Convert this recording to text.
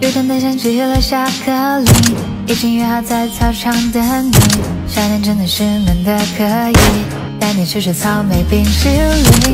有天背向起了下课铃，已经约好在操场等你。夏天真的是闷的可以，带你吃吃草莓冰淇淋。